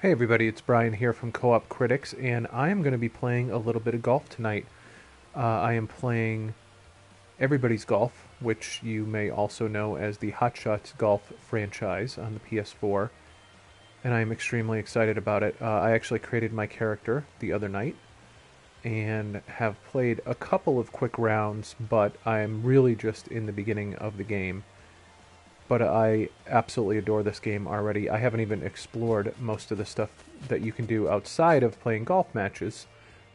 Hey everybody, it's Brian here from Co-op Critics, and I am going to be playing a little bit of golf tonight. Uh, I am playing Everybody's Golf, which you may also know as the Hot Shots Golf franchise on the PS4, and I am extremely excited about it. Uh, I actually created my character the other night, and have played a couple of quick rounds, but I'm really just in the beginning of the game but I absolutely adore this game already. I haven't even explored most of the stuff that you can do outside of playing golf matches.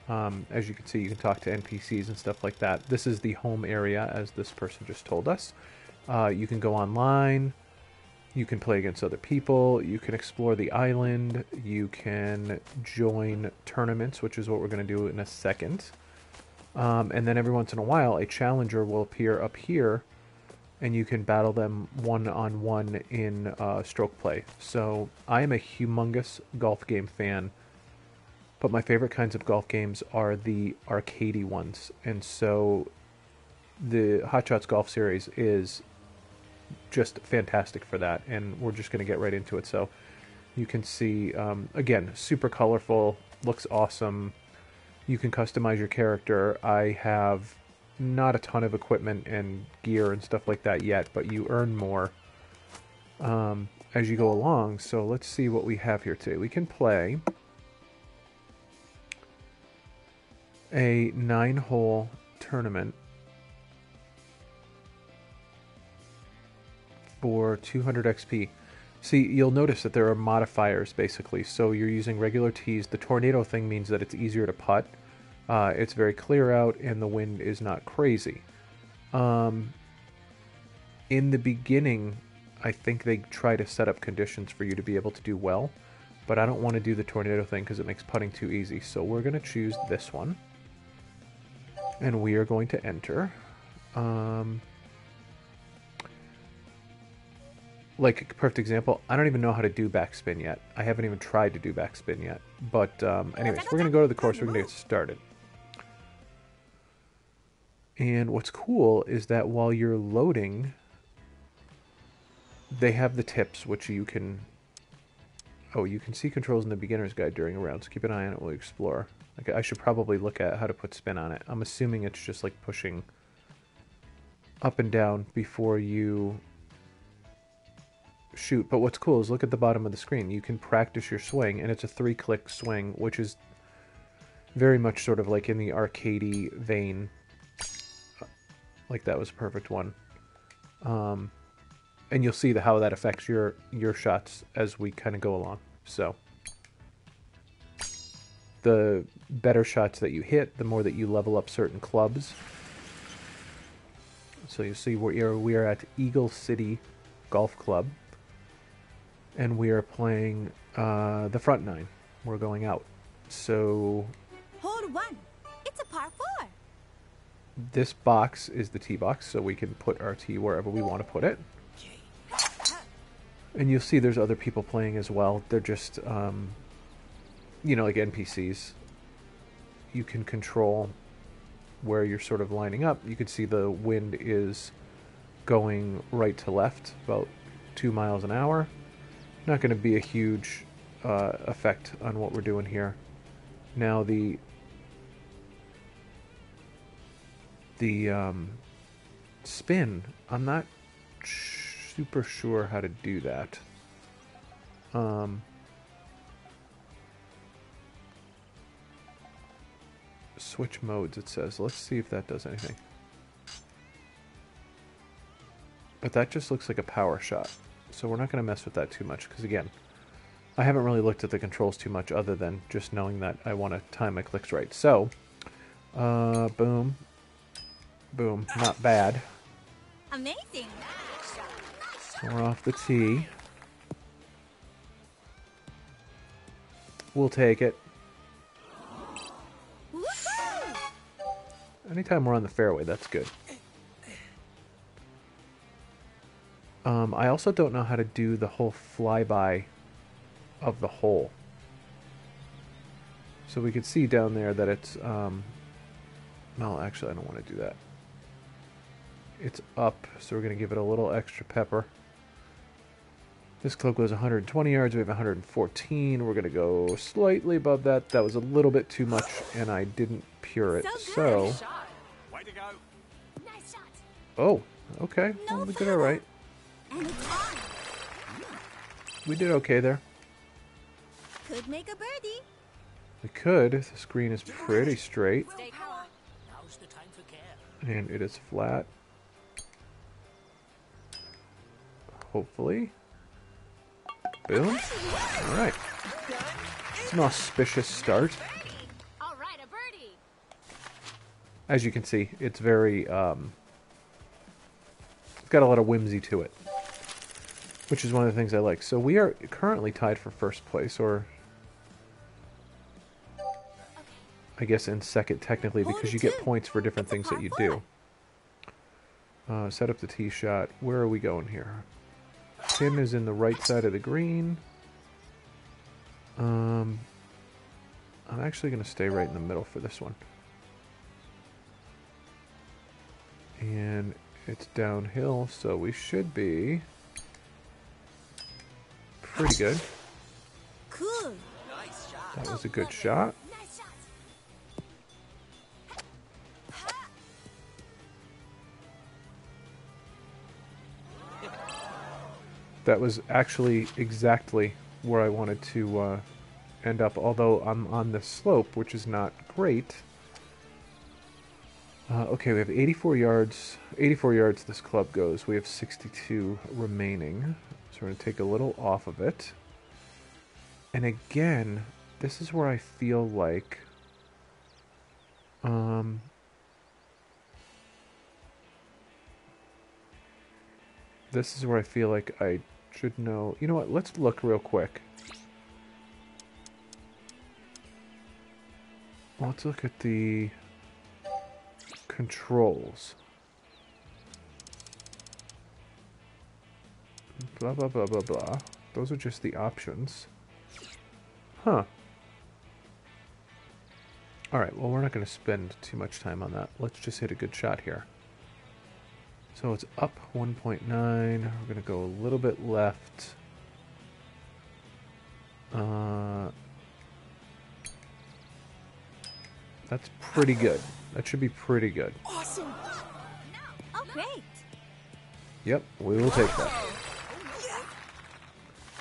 Um, as you can see, you can talk to NPCs and stuff like that. This is the home area, as this person just told us. Uh, you can go online. You can play against other people. You can explore the island. You can join tournaments, which is what we're going to do in a second. Um, and then every once in a while, a challenger will appear up here and you can battle them one on one in uh, stroke play. So I am a humongous golf game fan, but my favorite kinds of golf games are the arcadey ones, and so the Hot Shots Golf Series is just fantastic for that, and we're just going to get right into it. So you can see um, again, super colorful, looks awesome. You can customize your character. I have not a ton of equipment and gear and stuff like that yet, but you earn more um, as you go along. So let's see what we have here today. We can play a nine hole tournament for 200 XP. See, you'll notice that there are modifiers basically. So you're using regular tees. The tornado thing means that it's easier to putt uh, it's very clear out and the wind is not crazy. Um, in the beginning, I think they try to set up conditions for you to be able to do well, but I don't want to do the tornado thing because it makes putting too easy. So we're going to choose this one, and we are going to enter. Um, like a perfect example, I don't even know how to do backspin yet. I haven't even tried to do backspin yet. But um, anyways, we're going to go to the course. We're going to get started. And what's cool is that while you're loading, they have the tips, which you can... Oh, you can see controls in the beginner's guide during a round, so keep an eye on it while you explore. Like, I should probably look at how to put spin on it. I'm assuming it's just like pushing up and down before you shoot. But what's cool is look at the bottom of the screen. You can practice your swing, and it's a three-click swing, which is very much sort of like in the arcadey vein like that was a perfect one. Um, and you'll see the, how that affects your your shots as we kind of go along. So the better shots that you hit, the more that you level up certain clubs. So you see we are we are at Eagle City Golf Club, and we are playing uh, the front nine. We're going out. So. Hold one. It's a par four this box is the tee box, so we can put our tee wherever we want to put it. And you'll see there's other people playing as well. They're just, um, you know, like NPCs. You can control where you're sort of lining up. You can see the wind is going right to left, about two miles an hour. Not going to be a huge uh, effect on what we're doing here. Now the the um, spin, I'm not super sure how to do that. Um, switch modes, it says. Let's see if that does anything. But that just looks like a power shot. So we're not going to mess with that too much, because again, I haven't really looked at the controls too much other than just knowing that I want to time my clicks right. So, uh, boom, Boom. Not bad. Amazing. We're off the tee. We'll take it. Anytime we're on the fairway, that's good. Um, I also don't know how to do the whole flyby of the hole. So we can see down there that it's... Um, no, actually, I don't want to do that it's up, so we're going to give it a little extra pepper. This club goes 120 yards. We have 114. We're going to go slightly above that. That was a little bit too much, and I didn't pure it. So. So, Way to go. Nice shot. oh, okay. No Well, we did all right. And it's on. We did okay there. Could make a birdie. We could. The screen is pretty straight, Stay calm. Now's the time for care. and it is flat. Hopefully. Boom. All right. It's an auspicious start. All right, a birdie. As you can see, it's very, um, it's got a lot of whimsy to it, which is one of the things I like. So we are currently tied for first place, or I guess in second technically, because you get points for different things that you do. Uh, set up the tee shot. Where are we going here? Pin is in the right side of the green. Um, I'm actually going to stay right in the middle for this one. And it's downhill, so we should be pretty good. Cool. Nice shot. That was a good shot. That was actually exactly where I wanted to uh, end up, although I'm on the slope, which is not great. Uh, okay, we have 84 yards. 84 yards this club goes. We have 62 remaining. So we're going to take a little off of it. And again, this is where I feel like. Um, this is where I feel like I should know. You know what? Let's look real quick. Let's look at the controls. Blah, blah, blah, blah, blah. Those are just the options. Huh. Alright, well, we're not going to spend too much time on that. Let's just hit a good shot here. So it's up 1.9. We're going to go a little bit left. Uh, that's pretty good. That should be pretty good. Awesome. Oh, great. Yep, we will take that.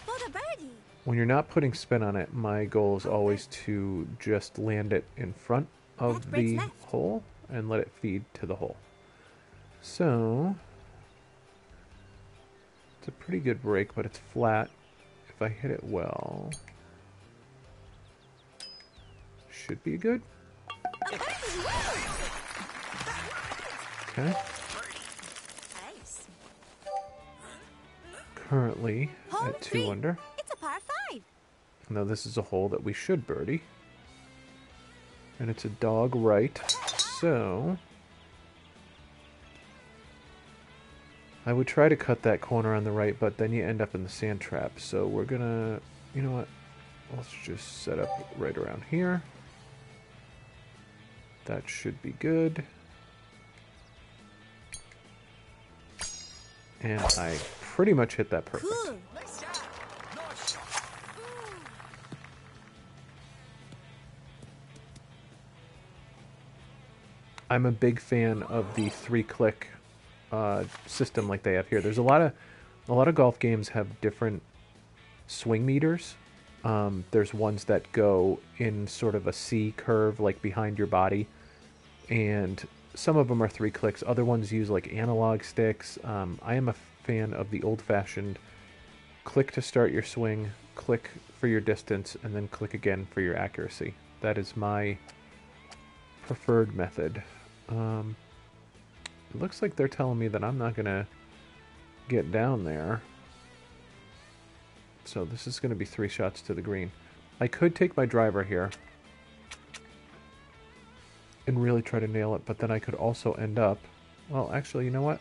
For the birdie. When you're not putting spin on it, my goal is always to just land it in front of the hole and let it feed to the hole. So, it's a pretty good break, but it's flat. If I hit it well, should be good. Okay. Currently at two under. It's a par five. Now this is a hole that we should birdie. And it's a dog right. So I would try to cut that corner on the right, but then you end up in the sand trap. So we're gonna you know what? Let's just set up right around here. That should be good. And I pretty much hit that perfect. Cool. Nice shot. Nice shot. I'm a big fan of the three click uh, system like they have here. There's a lot of a lot of golf games have different swing meters. Um, there's ones that go in sort of a C curve, like behind your body, and some of them are three clicks. Other ones use like analog sticks. Um, I am a fan of the old fashioned click to start your swing, click for your distance, and then click again for your accuracy. That is my preferred method. Um, it looks like they're telling me that I'm not going to get down there. So this is going to be three shots to the green. I could take my driver here and really try to nail it, but then I could also end up. Well, actually, you know what?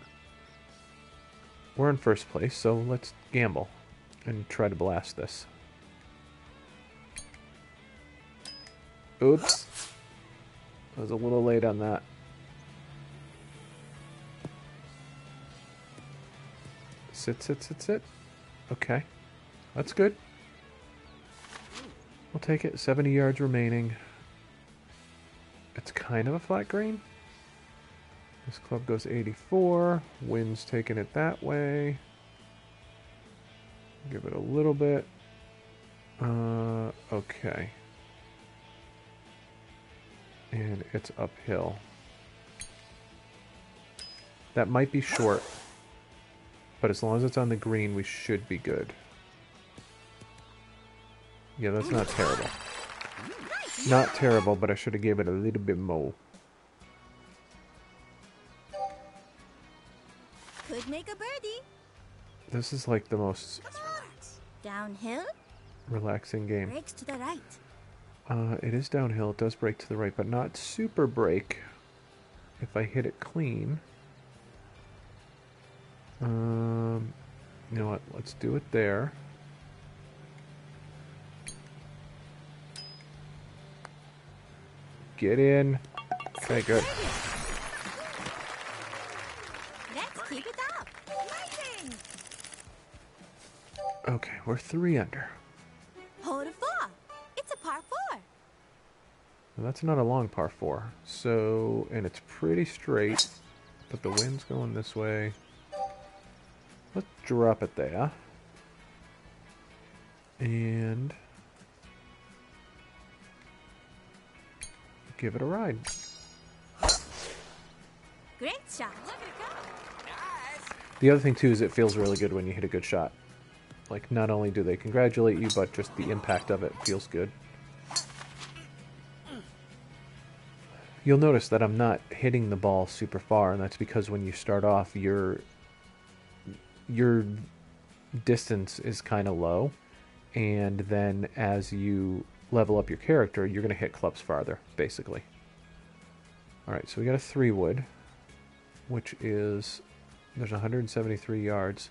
We're in first place, so let's gamble and try to blast this. Oops. I was a little late on that. Sit, sit, sit, sit. Okay. That's good. We'll take it. 70 yards remaining. It's kind of a flat green. This club goes 84. Wind's taking it that way. Give it a little bit. Uh, okay. And it's uphill. That might be short. But as long as it's on the green, we should be good. Yeah, that's not terrible. Not terrible, but I should have gave it a little bit more. Could make a birdie. This is like the most Downhill, relaxing game. breaks to the right. Uh, it is downhill. It does break to the right, but not super break. If I hit it clean. Um, you know what? Let's do it there. Get in. Okay, good. Let's keep it up. Lighting. Okay, we're three under. Hole four. It's a par four. That's not a long par four. So, and it's pretty straight, but the wind's going this way. Let's drop it there. And give it a ride. Great shot. Nice. The other thing too is it feels really good when you hit a good shot. Like not only do they congratulate you, but just the impact of it feels good. You'll notice that I'm not hitting the ball super far, and that's because when you start off, your your distance is kind of low, and then as you level up your character, you're going to hit clubs farther, basically. All right, so we got a three wood, which is there's 173 yards.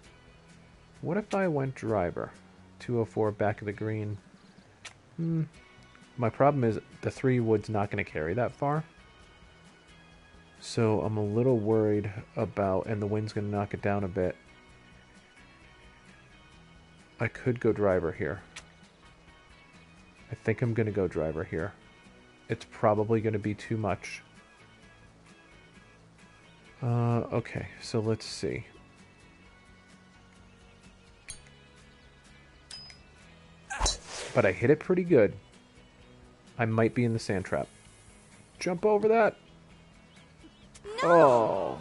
What if I went driver? 204 back of the green. Hmm. My problem is the three wood's not going to carry that far. So I'm a little worried about, and the wind's going to knock it down a bit. I could go driver here. I think I'm going to go driver here. It's probably going to be too much. Uh, okay, so let's see. But I hit it pretty good. I might be in the sand trap. Jump over that. Oh.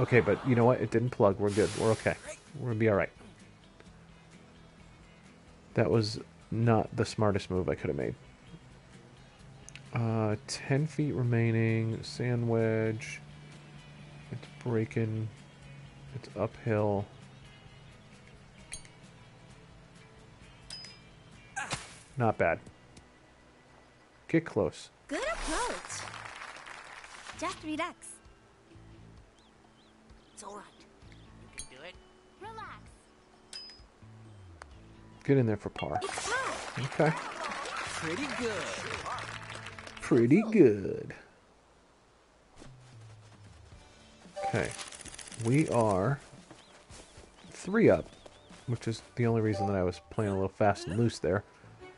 Okay, but you know what? It didn't plug. We're good. We're okay. We're gonna be all right. That was not the smartest move I could have made. Uh, 10 feet remaining. Sand wedge. It's breaking. It's uphill. Not bad. Get close. Good approach. Just relax. It's all Get in there for par. Okay. Pretty good. Pretty good. Okay. We are three up, which is the only reason that I was playing a little fast and loose there.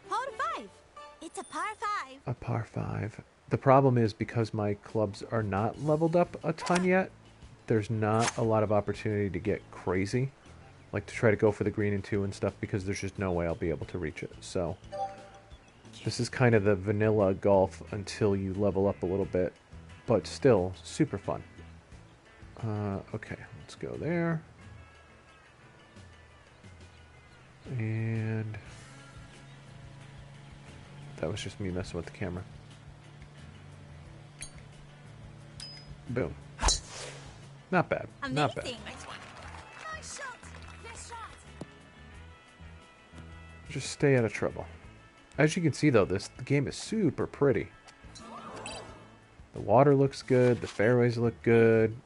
Hole five. It's a par five. A par five. The problem is because my clubs are not leveled up a ton yet, there's not a lot of opportunity to get crazy. Like to try to go for the green and two and stuff because there's just no way I'll be able to reach it. So this is kind of the vanilla golf until you level up a little bit, but still super fun. Uh, okay, let's go there. And that was just me messing with the camera. Boom. Not bad. Not bad. Just stay out of trouble. As you can see, though, this the game is super pretty. The water looks good. The fairways look good.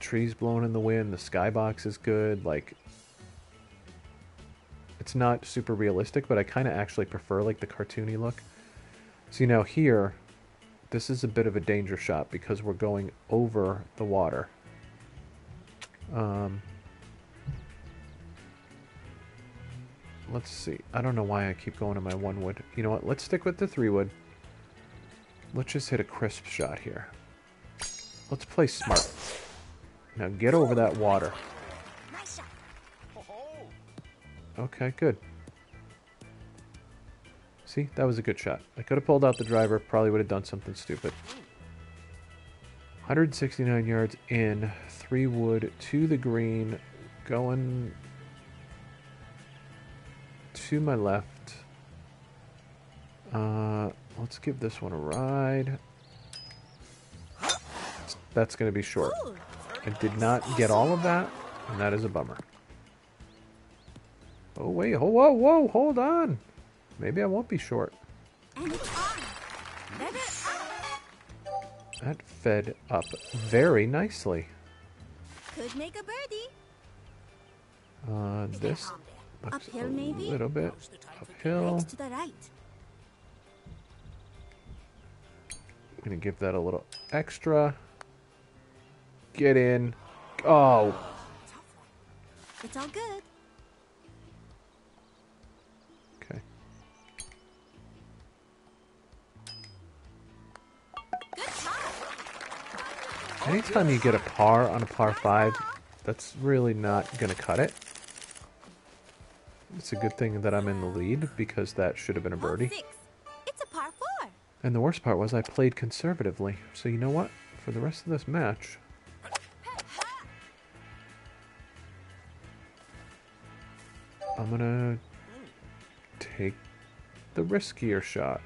Trees blowing in the wind. The skybox is good. Like, it's not super realistic, but I kind of actually prefer like the cartoony look. See now here, this is a bit of a danger shot because we're going over the water. Um, let's see. I don't know why I keep going to my one wood. You know what? Let's stick with the three wood. Let's just hit a crisp shot here. Let's play smart. Now get over that water. Okay, good. See, that was a good shot. I could have pulled out the driver, probably would have done something stupid. 169 yards in, three wood to the green, going to my left. Uh, let's give this one a ride. That's going to be short. I did not get all of that, and that is a bummer. Oh wait, whoa, whoa, whoa, hold on. Maybe I won't be short. And it's on. Level up. That fed up very nicely. Could make a birdie. Uh, this looks Uphill, a maybe? A little bit uphill. Right to the right. I'm gonna give that a little extra. Get in. Oh, It's all good. okay. Good. Anytime you get a par on a par five, that's really not gonna cut it. It's a good thing that I'm in the lead because that should have been a birdie. It's a par four. And the worst part was I played conservatively. So you know what? For the rest of this match, I'm gonna take the riskier shot.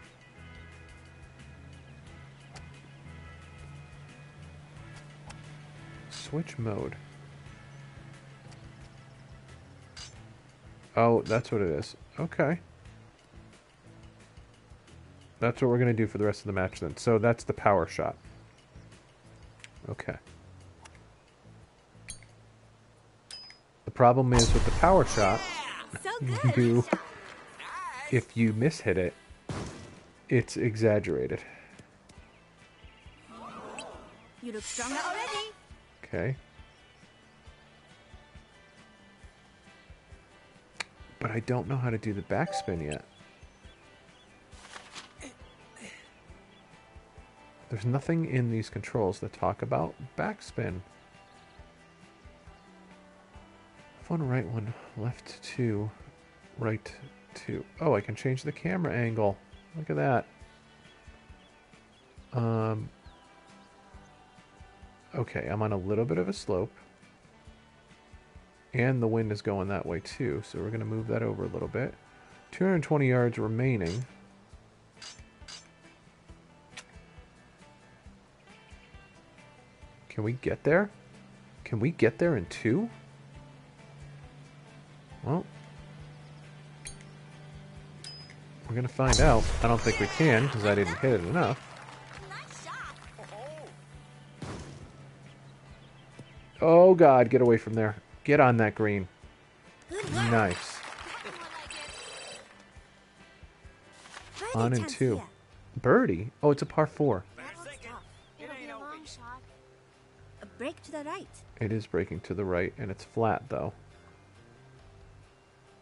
Switch mode. Oh, that's what it is. Okay. That's what we're going to do for the rest of the match then. So that's the power shot. Okay. The problem is with the power shot, So good. you, if you miss hit it, it's exaggerated. You look stronger already. Okay. But I don't know how to do the backspin yet. There's nothing in these controls that talk about backspin. One right, one left, two, right, two. Oh, I can change the camera angle. Look at that. Um, Okay, I'm on a little bit of a slope. And the wind is going that way too, so we're going to move that over a little bit. 220 yards remaining. Can we get there? Can we get there in two? Well, we're going to find out. I don't think we can because I didn't hit it enough. Oh god, get away from there. Get on that green. Nice. On and two. Birdie? Oh, it's a par four. That was thinking. tough. It It'll ain't be a over long yet. shot. A break to the right. It is breaking to the right, and it's flat though.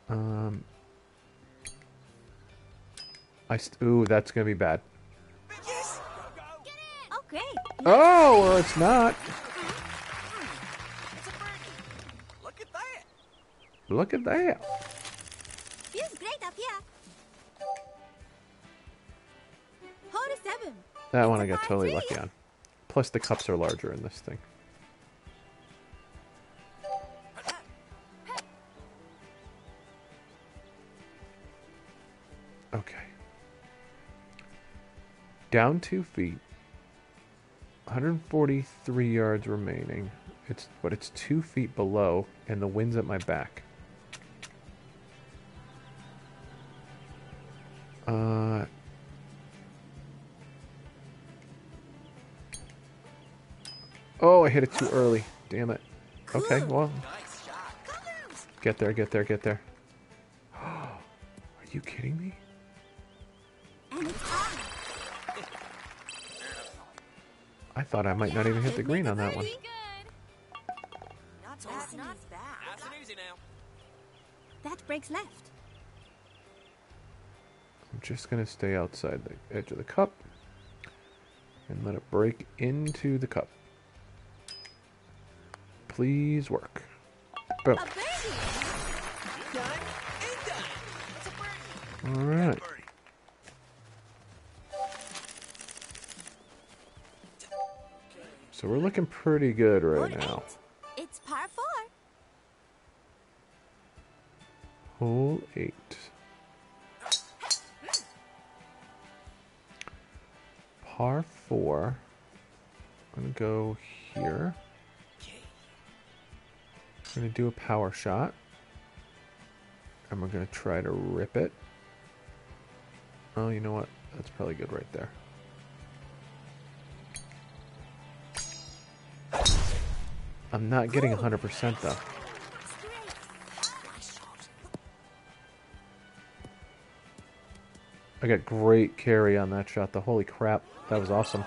Um. I st- ooh, that's gonna be bad. Yes. Go, go. Oh, great. Oh, well, it's not. Look at that. Feels great up here. Hole seven. That one I got totally lucky on. Plus, the cups are larger in this thing. Okay. Down two feet. 143 yards remaining. It's but it's two feet below, and the wind's at my back. Uh, Oh, I hit it too early. Damn it. Okay, well, Nice shot. Colors. get there, get there, get there. Are you kidding me? On. I thought I might not even hit the green on that one. Just going to stay outside the edge of the cup and let it break into the cup. Please work. Boom. A birdie. Done and done. It's a birdie. All right. So we're looking pretty good right now. It's par four. Hole eight. Par four. I'm gonna go here. I'm gonna do a power shot. And we're gonna try to rip it. Oh, you know what? That's probably good right there. I'm not getting 100% though. I got great carry on that shot. The holy crap, that was awesome.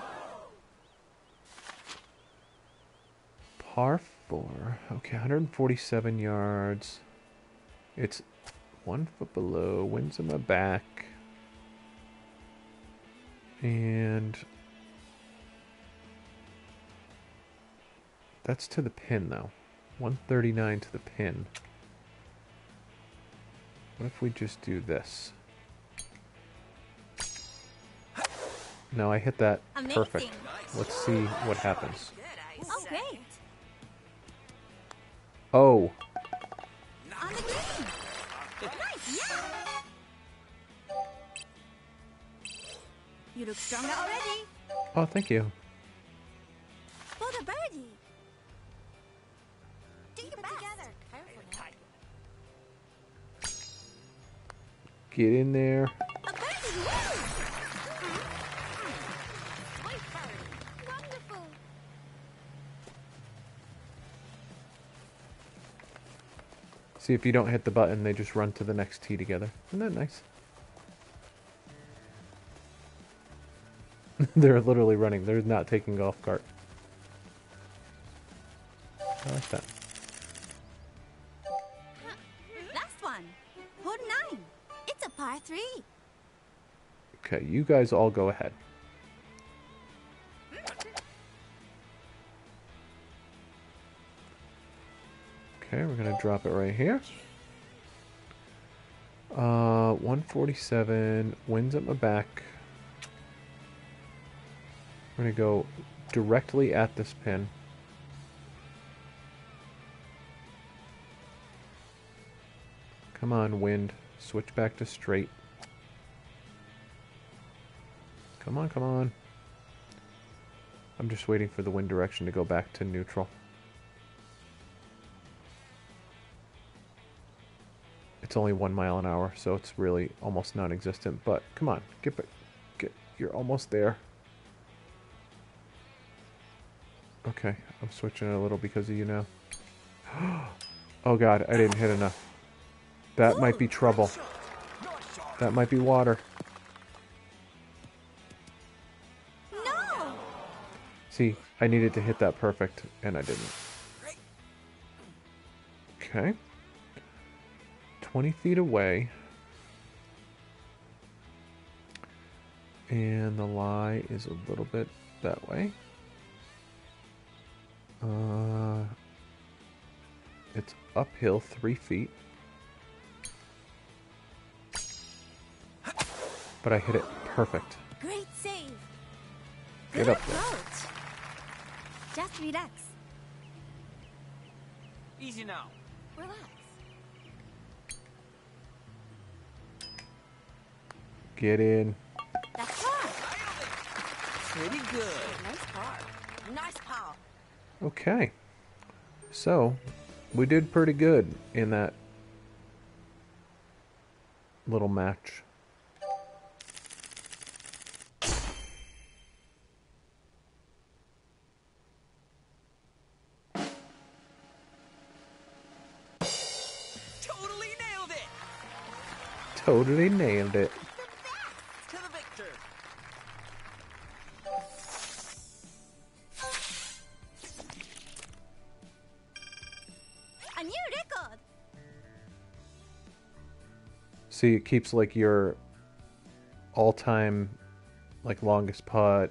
Par four. Okay, 147 yards. It's one foot below. Winds in my back. And that's to the pin though. 139 to the pin. What if we just do this? No, I hit that perfect. Let's see what happens. Oh, great. Oh, On the green. Nice. Yeah. You look stronger already. oh, thank you. For the birdie. Keep it together. Get in there. A birdie. Woo! Sweet birdie. Wonderful. See if you don't hit the button, they just run to the next tee together. Isn't that nice? They're literally running. They're not taking golf cart. I like that. Last one. Hole nine. It's a par three. Okay, you guys all go ahead. We're gonna drop it right here. Uh, 147, winds at my back. We're gonna go directly at this pin. Come on, wind. Switch back to straight. Come on, come on. I'm just waiting for the wind direction to go back to neutral. It's only one mile an hour, so it's really almost non-existent. But come on, get back, get. You're almost there. Okay, I'm switching it a little because of you now. oh God, I didn't hit enough. That might be trouble. That might be water. No. See, I needed to hit that perfect, and I didn't. Okay. 20 feet away. And the lie is a little bit that way. Uh, it's uphill three feet. But I hit it perfect. Great save. Get Good up there. approach. Just relax. Easy now. Relax. Get in. That's par. Pretty good. Nice par. Nice par. Okay. So, we did pretty good in that little match. Totally nailed it. Totally nailed it. See, it keeps like your all time, like longest putt,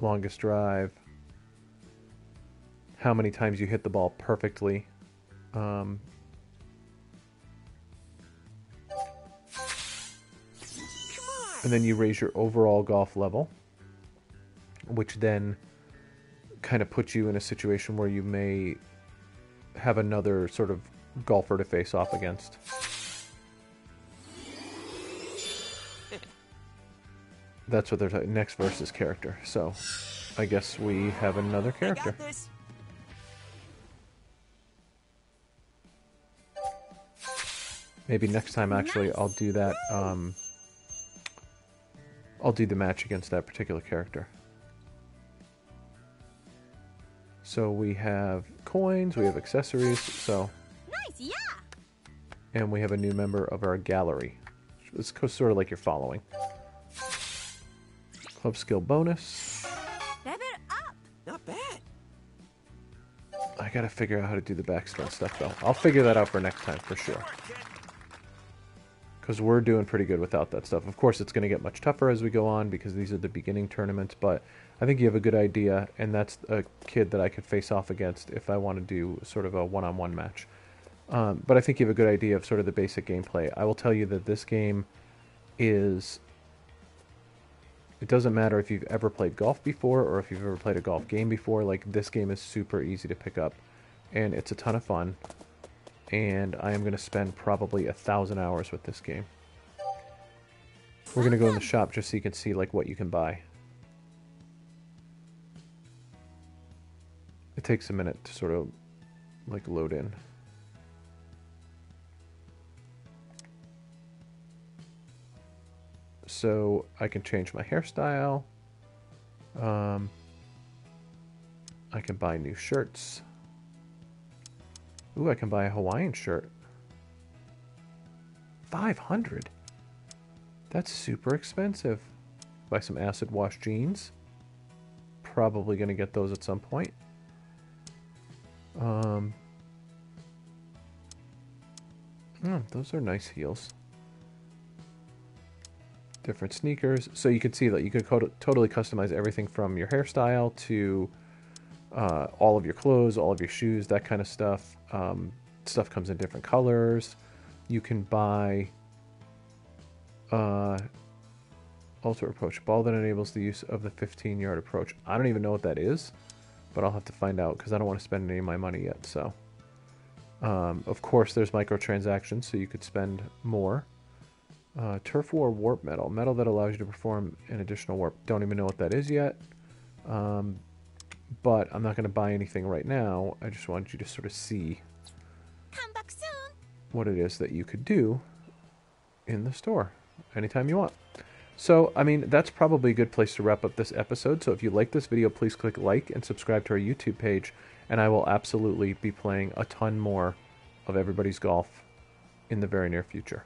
longest drive, how many times you hit the ball perfectly. Um, and then you raise your overall golf level, which then kind of puts you in a situation where you may have another sort of golfer to face off against. That's what they're talking. Next versus character. So, I guess we have another character. Maybe next time, actually, I'll do that. Um, I'll do the match against that particular character. So we have coins, we have accessories, so Nice, yeah. and we have a new member of our gallery. It's sort of like you're following. Club skill bonus. Level up. Not bad. I gotta figure out how to do the backspin stuff though. I'll figure that out for next time for sure. Because we're doing pretty good without that stuff. Of course, it's going to get much tougher as we go on because these are the beginning tournaments, but I think you have a good idea, and that's a kid that I could face off against if I want to do sort of a one on one match. Um, but I think you have a good idea of sort of the basic gameplay. I will tell you that this game is. It doesn't matter if you've ever played golf before or if you've ever played a golf game before, like, this game is super easy to pick up, and it's a ton of fun and I am going to spend probably a thousand hours with this game. We're going to go in the shop just so you can see like what you can buy. It takes a minute to sort of like load in. So I can change my hairstyle. Um, I can buy new shirts. Ooh, I can buy a Hawaiian shirt. 500 That's super expensive. Buy some acid wash jeans. Probably going to get those at some point. Um, oh, those are nice heels. Different sneakers. So you can see that you could co- totally customize everything from your hairstyle to uh, all of your clothes, all of your shoes, that kind of stuff. Um, stuff comes in different colors. You can buy uh, ultimate approach ball that enables the use of the 15 yard approach. I don't even know what that is, but I'll have to find out because I don't want to spend any of my money yet. So, um, of course, there's microtransactions, so you could spend more. Uh, Turf War Warp Metal, metal that allows you to perform an additional warp. Don't even know what that is yet. Um, but I'm not going to buy anything right now. I just want you to sort of see Come back soon. what it is that you could do in the store anytime you want. So, I mean, that's probably a good place to wrap up this episode. So, if you like this video, please click like and subscribe to our YouTube page, and I will absolutely be playing a ton more of Everybody's Golf in the very near future.